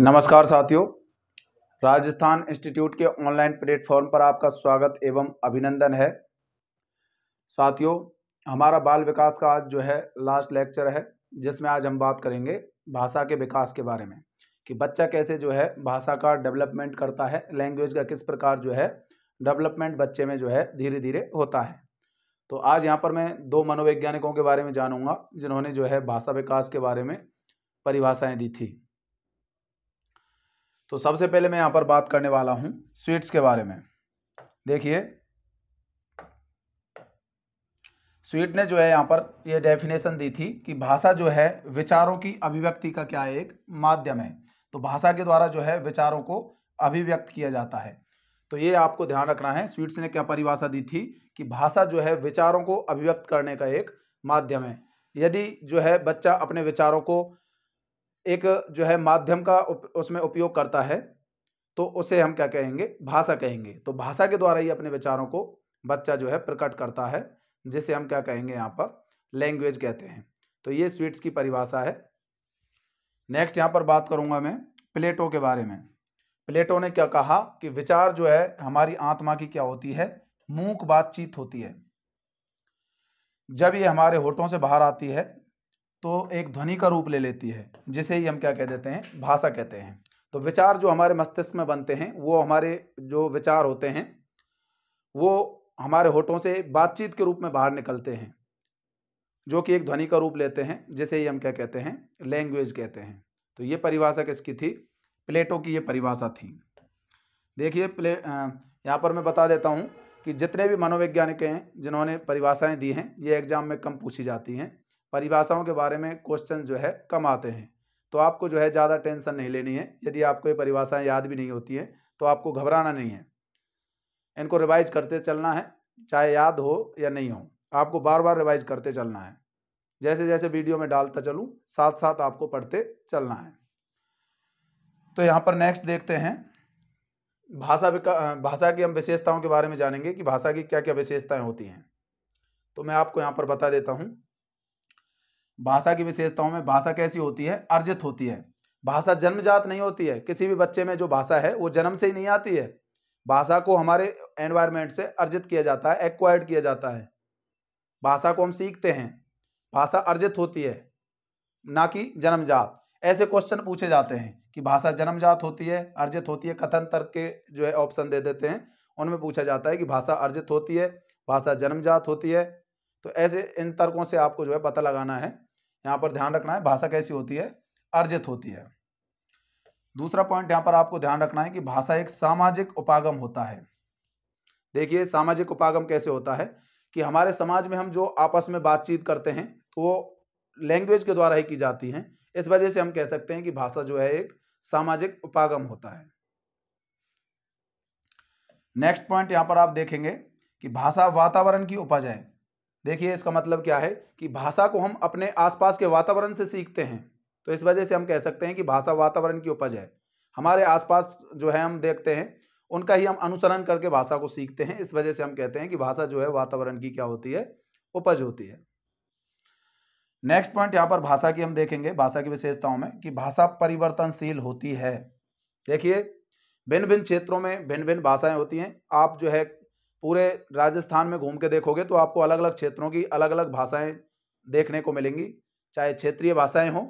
नमस्कार साथियों, राजस्थान इंस्टीट्यूट के ऑनलाइन प्लेटफॉर्म पर आपका स्वागत एवं अभिनंदन है। साथियों, हमारा बाल विकास का आज जो है लास्ट लेक्चर है, जिसमें आज हम बात करेंगे भाषा के विकास के बारे में, कि बच्चा कैसे जो है भाषा का डेवलपमेंट करता है, लैंग्वेज का किस प्रकार जो है डेवलपमेंट बच्चे में जो है धीरे धीरे होता है। तो आज यहाँ पर मैं दो मनोवैज्ञानिकों के बारे में जानूँगा, जिन्होंने जो है भाषा विकास के बारे में परिभाषाएँ दी थी। तो सबसे पहले मैं यहाँ पर बात करने वाला हूँ स्वीट्स के बारे में। देखिए, स्वीट ने जो है यहाँ पर ये डेफिनेशन दी थी कि भाषा जो है विचारों की अभिव्यक्ति का क्या एक माध्यम है। तो भाषा के द्वारा जो है विचारों को अभिव्यक्त किया जाता है। तो ये आपको ध्यान रखना है, स्वीट्स ने क्या परिभाषा दी थी कि भाषा जो है विचारों को अभिव्यक्त करने का एक माध्यम है। यदि जो है बच्चा अपने विचारों को एक जो है माध्यम का उप, उसमें उपयोग करता है तो उसे हम क्या कहेंगे? भाषा कहेंगे। तो भाषा के द्वारा ही अपने विचारों को बच्चा जो है प्रकट करता है जिसे हम क्या कहेंगे यहाँ पर? लैंग्वेज कहते हैं। तो ये स्वीट्स की परिभाषा है। नेक्स्ट यहाँ पर बात करूँगा मैं प्लेटो के बारे में। प्लेटो ने क्या कहा कि विचार जो है हमारी आत्मा की क्या होती है? मूक बातचीत होती है। जब ये हमारे होठों से बाहर आती है तो एक ध्वनि का रूप ले लेती है, जिसे ही हम क्या कह देते हैं? भाषा कहते हैं। तो विचार जो हमारे मस्तिष्क में बनते हैं, वो हमारे जो विचार होते हैं, वो हमारे होठों से बातचीत के रूप में बाहर निकलते हैं, जो कि एक ध्वनि का रूप लेते हैं, जिसे ही हम क्या कहते हैं? लैंग्वेज कहते हैं। तो ये परिभाषा किसकी थी? प्लेटो की ये परिभाषा थी। देखिए, प्ले यहाँ पर मैं बता देता हूँ कि जितने भी मनोवैज्ञानिक हैं, जिन्होंने परिभाषाएँ दी हैं, ये एग्ज़ाम में कम पूछी जाती हैं। परिभाषाओं के बारे में क्वेश्चन जो है कम आते हैं। तो आपको जो है ज़्यादा टेंशन नहीं लेनी है। यदि आपको ये परिभाषाएँ याद भी नहीं होती हैं तो आपको घबराना नहीं है। इनको रिवाइज करते चलना है, चाहे याद हो या नहीं हो। आपको बार बार रिवाइज करते चलना है। जैसे जैसे वीडियो में डालता चलूँ साथ साथ आपको पढ़ते चलना है। तो यहाँ पर नेक्स्ट देखते हैं। भाषा भाषा की हम विशेषताओं के बारे में जानेंगे कि भाषा की क्या क्या विशेषताएँ होती हैं। तो मैं आपको यहाँ पर बता देता हूँ। भाषा की विशेषताओं में भाषा कैसी होती है? अर्जित होती है। भाषा जन्मजात नहीं होती है। किसी भी बच्चे में जो भाषा है, वो जन्म से ही नहीं आती है। भाषा को हमारे एनवायरमेंट से अर्जित किया जाता है एक्वायर्ड किया जाता है। भाषा को हम सीखते हैं। भाषा अर्जित होती है, ना कि जन्मजात। ऐसे क्वेश्चन पूछे जाते हैं कि भाषा जन्मजात होती है, अर्जित होती है? कथन, तर्क के जो है ऑप्शन दे देते हैं। उनमें पूछा जाता है कि भाषा अर्जित होती है, भाषा जन्मजात होती है। तो ऐसे इन तर्कों से आपको जो है पता लगाना है। यहाँ पर ध्यान रखना है, भाषा कैसी होती है? अर्जित होती है। दूसरा पॉइंट यहाँ पर आपको ध्यान रखना है कि भाषा एक सामाजिक उपागम होता है। देखिए, सामाजिक उपागम कैसे होता है कि हमारे समाज में हम जो आपस में बातचीत करते हैं तो वो लैंग्वेज के द्वारा ही की जाती हैं। इस वजह से हम कह सकते हैं कि भाषा जो है एक सामाजिक उपागम होता है। नेक्स्ट पॉइंट यहाँ पर आप देखेंगे कि भाषा वातावरण की उपज है। देखिए, इसका मतलब क्या है कि भाषा को हम अपने आसपास के वातावरण से सीखते हैं। तो इस वजह से हम कह सकते हैं कि भाषा वातावरण की उपज है। हमारे आसपास जो है, हम देखते हैं, उनका ही हम अनुसरण करके भाषा को सीखते हैं। इस वजह से हम कहते हैं कि भाषा जो है, वातावरण की क्या होती है? उपज होती है। नेक्स्ट पॉइंट यहाँ पर भाषा की हम देखेंगे, भाषा की विशेषताओं में कि भाषा परिवर्तनशील होती है। देखिए भिन्न भिन्न क्षेत्रों में भिन्न भिन्न भाषाएँ होती हैं। आप जो है पूरे राजस्थान में घूम के देखोगे तो आपको अलग अलग क्षेत्रों की अलग अलग भाषाएँ देखने को मिलेंगी। चाहे क्षेत्रीय भाषाएँ हों,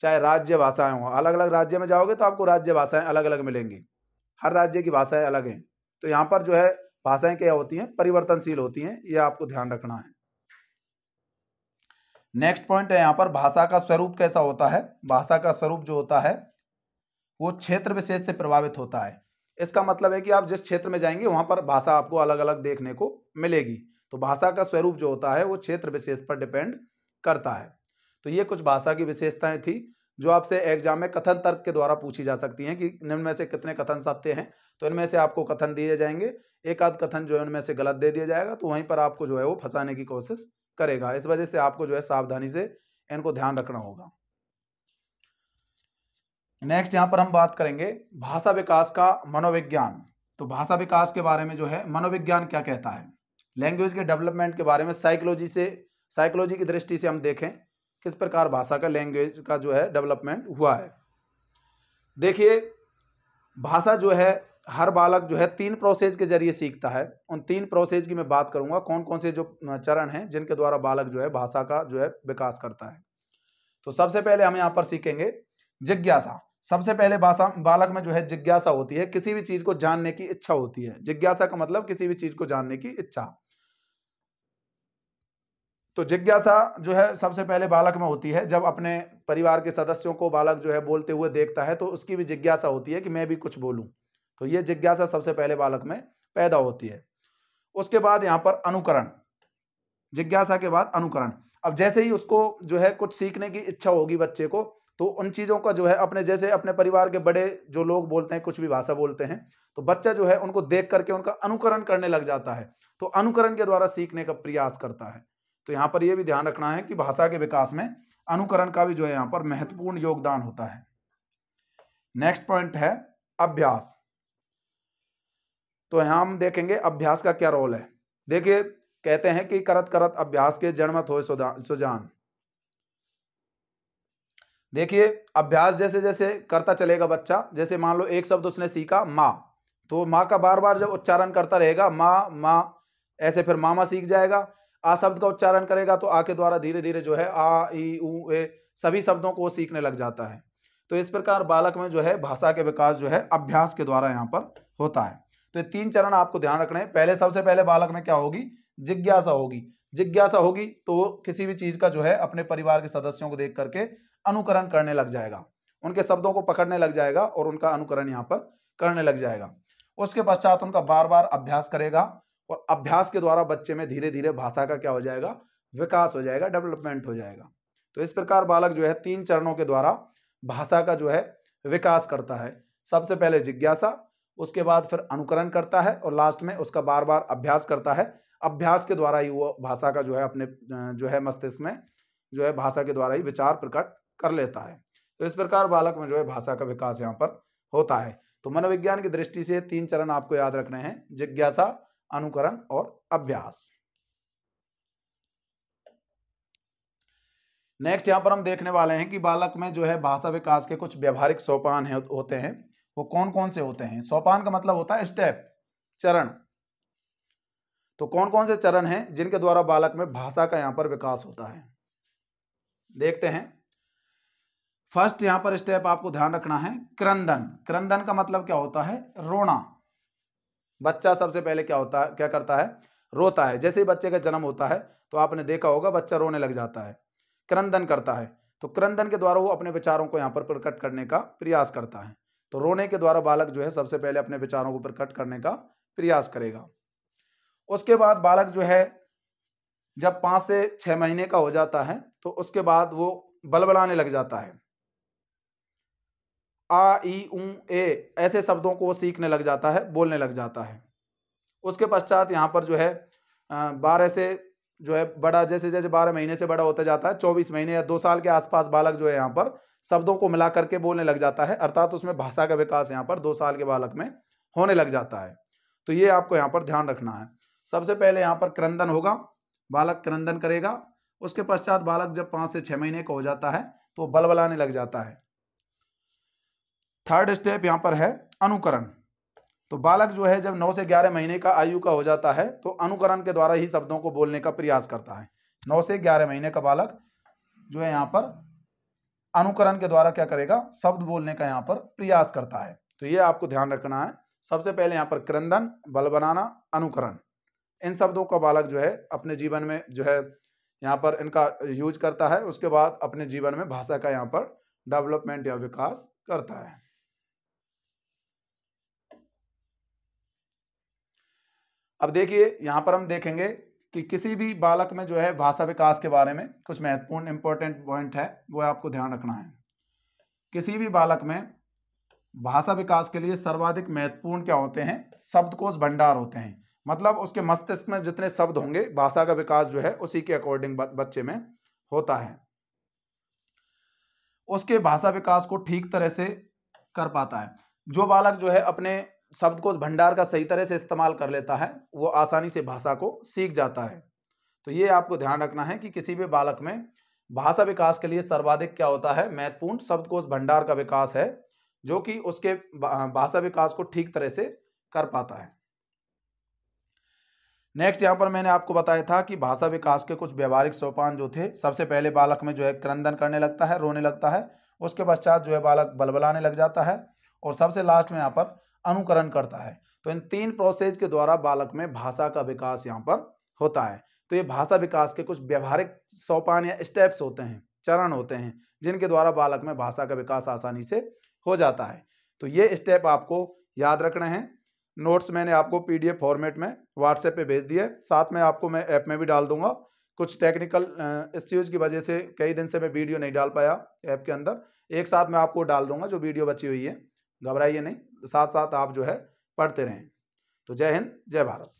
चाहे राज्य भाषाएँ हों अलग अलग राज्य में जाओगे तो आपको राज्य भाषाएँ अलग अलग मिलेंगी। हर राज्य की भाषाएँ अलग हैं। तो यहाँ पर जो है, भाषाएँ क्या होती हैं? परिवर्तनशील होती हैं, ये आपको ध्यान रखना है। नेक्स्ट पॉइंट है यहाँ पर, भाषा का स्वरूप कैसा होता है? भाषा का स्वरूप जो होता है, वो क्षेत्र विशेष से प्रभावित होता है। इसका मतलब है कि आप जिस क्षेत्र में जाएँगे, वहाँ पर भाषा आपको अलग अलग देखने को मिलेगी। तो भाषा का स्वरूप जो होता है, वो क्षेत्र विशेष पर डिपेंड करता है। तो ये कुछ भाषा की विशेषताएँ थी, जो आपसे एग्ज़ाम में कथन तर्क के द्वारा पूछी जा सकती हैं कि निम्न में से कितने कथन सत्य हैं। तो इनमें से आपको कथन दिए जाएँगे, एक आध कथन जो है उनमें से गलत दे दिया जाएगा तो वहीं पर आपको जो है वो फंसाने की कोशिश करेगा। इस वजह से आपको जो है सावधानी से इनको ध्यान रखना होगा। नेक्स्ट यहाँ पर हम बात करेंगे भाषा विकास का मनोविज्ञान। तो भाषा विकास के बारे में जो है, मनोविज्ञान क्या कहता है? लैंग्वेज के डेवलपमेंट के बारे में साइकोलॉजी से साइकोलॉजी की दृष्टि से हम देखें, किस प्रकार भाषा का लैंग्वेज का जो है डेवलपमेंट हुआ है। देखिए, भाषा जो है, हर बालक जो है तीन प्रोसेस के ज़रिए सीखता है। उन तीन प्रोसेस की मैं बात करूँगा कौन कौन से जो चरण हैं, जिनके द्वारा बालक जो है भाषा का जो है विकास करता है। तो सबसे पहले हम यहाँ पर सीखेंगे जिज्ञासा। सबसे पहले भाषा, बालक में जो है जिज्ञासा होती है, किसी भी चीज़ को जानने की इच्छा होती है। जिज्ञासा का मतलब किसी भी चीज़ को जानने की इच्छा। तो जिज्ञासा जो है सबसे पहले बालक में होती है। जब अपने परिवार के सदस्यों को बालक जो है बोलते हुए देखता है तो उसकी भी जिज्ञासा होती है कि मैं भी कुछ बोलूँ। तो ये जिज्ञासा सबसे पहले बालक में पैदा होती है। उसके बाद यहाँ पर अनुकरण। जिज्ञासा के बाद अनुकरण। अब जैसे ही उसको जो है कुछ सीखने की इच्छा होगी बच्चे को तो उन चीज़ों का जो है अपने जैसे अपने परिवार के बड़े जो लोग बोलते हैं, कुछ भी भाषा बोलते हैं तो बच्चा जो है उनको देख करके उनका अनुकरण करने लग जाता है तो अनुकरण के द्वारा सीखने का प्रयास करता है। तो यहाँ पर यह भी ध्यान रखना है कि भाषा के विकास में अनुकरण का भी जो है यहाँ पर महत्वपूर्ण योगदान होता है। नेक्स्ट पॉइंट है अभ्यास। तो यहाँ हम देखेंगे अभ्यास का क्या रोल है। देखिए, कहते हैं कि करत करत अभ्यास के जन्मत हो सुजान। देखिए, अभ्यास जैसे जैसे करता चलेगा बच्चा, जैसे मान लो एक शब्द उसने सीखा, माँ तो माँ का बार बार जब उच्चारण करता रहेगा, माँ माँ, ऐसे फिर मामा सीख जाएगा, आ शब्द का उच्चारण करेगा तो आ के द्वारा धीरे धीरे जो है, आ, ई, उ, ए, सभी शब्दों को सीखने लग जाता है। तो इस प्रकार बालक में जो है, भाषा के विकास जो है, अभ्यास के द्वारा यहाँ पर होता है। तो ये तीन चरण आपको ध्यान रखने हैं। पहले, सबसे पहले बालक में क्या होगी? जिज्ञासा होगी। जिज्ञासा होगी तो किसी भी चीज़ का जो है, अपने परिवार के सदस्यों को देख करके अनुकरण करने लग जाएगा। उनके शब्दों को पकड़ने लग जाएगा और उनका अनुकरण यहाँ पर करने लग जाएगा। उसके पश्चात उनका बार बार अभ्यास करेगा और अभ्यास के द्वारा बच्चे में धीरे धीरे भाषा का क्या हो जाएगा? विकास हो जाएगा, डेवलपमेंट हो जाएगा। तो इस प्रकार बालक जो है तीन चरणों के द्वारा भाषा का जो है विकास करता है। सबसे पहले जिज्ञासा, उसके बाद फिर अनुकरण करता है और लास्ट में उसका बार बार अभ्यास करता है। अभ्यास के द्वारा ही वो भाषा का जो है अपने, जो है मस्तिष्क में जो है भाषा के द्वारा ही विचार प्रकट कर लेता है। तो इस प्रकार बालक में जो है भाषा का विकास यहाँ पर होता है। तो मनोविज्ञान की दृष्टि से तीन चरण आपको याद रखने हैं, जिज्ञासा, अनुकरण और अभ्यास। नेक्स्ट यहाँ पर हम देखने वाले हैं कि बालक में जो है भाषा विकास के कुछ व्यवहारिक सोपान है, होते हैं। वो कौन कौन से होते हैं? सोपान का मतलब होता है स्टेप चरण। तो कौन कौन से चरण हैं जिनके द्वारा बालक में भाषा का यहाँ पर विकास होता है? देखते हैं। फ़र्स्ट यहाँ पर स्टेप आपको ध्यान रखना है, क्रंदन। क्रंदन का मतलब क्या होता है? रोना। बच्चा सबसे पहले क्या होता है क्या करता है? रोता है। जैसे ही बच्चे का जन्म होता है तो आपने देखा होगा बच्चा रोने लग जाता है। क्रंदन करता है। तो क्रंदन के द्वारा वो अपने विचारों को यहाँ पर प्रकट करने का प्रयास करता है। तो रोने के द्वारा बालक जो है सबसे पहले अपने विचारों को प्रकट करने का प्रयास करेगा। उसके बाद बालक जो है, जब पाँच से छह महीने का हो जाता है तो उसके बाद वो बलबलाने लग जाता है। आ, ई ऊ ए, ऐसे शब्दों को वो सीखने लग जाता है, बोलने लग जाता है। उसके पश्चात यहाँ पर जो है बारह से जो है, बड़ा, जैसे जैसे बारह महीने से बड़ा होता जाता है, चौबीस महीने या दो साल के आसपास बालक जो है यहाँ पर शब्दों को मिला करके बोलने लग जाता है, अर्थात उसमें भाषा का विकास यहाँ पर दो साल के बालक में होने लग जाता है। तो ये आपको यहाँ पर ध्यान रखना है। सबसे पहले यहाँ पर क्रंदन होगा, बालक क्रंदन करेगा, उसके पश्चात बालक जब पाँच से छः महीने का हो जाता है तो बलबलाने लग जाता है। थर्ड स्टेप यहाँ पर है अनुकरण। तो बालक जो है, जब नौ से ग्यारह महीने का आयु का हो जाता है तो अनुकरण के द्वारा ही शब्दों को बोलने का प्रयास करता है। नौ से ग्यारह महीने का बालक जो है यहाँ पर अनुकरण के द्वारा क्या करेगा? शब्द बोलने का यहाँ पर प्रयास करता है। तो ये आपको ध्यान रखना है। सबसे पहले यहाँ पर क्रंदन, बल बनाना, अनुकरण। इन शब्दों का बालक जो है, अपने जीवन में जो है, यहाँ पर इनका यूज़ करता है। उसके बाद अपने जीवन में भाषा का यहाँ पर डेवलपमेंट या विकास करता है। अब देखिए, यहाँ पर हम देखेंगे कि किसी भी बालक में जो है भाषा विकास के बारे में कुछ महत्वपूर्ण इंपॉर्टेंट पॉइंट है, वो आपको ध्यान रखना है। किसी भी बालक में भाषा विकास के लिए सर्वाधिक महत्वपूर्ण क्या होते हैं? शब्दकोश भंडार होते हैं। मतलब उसके मस्तिष्क में जितने शब्द होंगे, भाषा का विकास जो है उसी के अकॉर्डिंग बच्चे में होता है। उसके भाषा विकास को ठीक तरह से कर पाता है। जो बालक जो है अपने शब्दकोश भंडार का सही तरह से इस्तेमाल कर लेता है, वो आसानी से भाषा को सीख जाता है। तो ये आपको ध्यान रखना है कि किसी भी बालक में भाषा विकास के लिए सर्वाधिक क्या होता है, महत्वपूर्ण शब्दकोश भंडार का विकास है, जो कि उसके भाषा विकास को ठीक तरह से कर पाता है। नेक्स्ट यहाँ पर मैंने आपको बताया था कि भाषा विकास के कुछ व्यवहारिक सोपान जो थे, सबसे पहले बालक में जो है क्रंदन करने लगता है, रोने लगता है, उसके पश्चात जो है बालक बलबलाने लग जाता है, और सबसे लास्ट में यहाँ पर अनुकरण करता है। तो इन तीन प्रोसेस के द्वारा बालक में भाषा का विकास यहाँ पर होता है। तो ये भाषा विकास के कुछ व्यवहारिक सोपान या स्टेप्स होते हैं, चरण होते हैं, जिनके द्वारा बालक में भाषा का विकास आसानी से हो जाता है। तो ये स्टेप आपको याद रखने हैं। नोट्स मैंने आपको पीडीएफ फॉर्मेट में व्हाट्सएप पे भेज दिए। साथ में आपको मैं ऐप में भी डाल दूँगा। कुछ टेक्निकल इश्यूज़ की वजह से कई दिन से मैं वीडियो नहीं डाल पाया ऐप के अंदर। एक साथ मैं आपको डाल दूँगा जो वीडियो बची हुई है। घबराइए नहीं साथ साथ आप जो है पढ़ते रहें। तो जय हिंद जय भारत।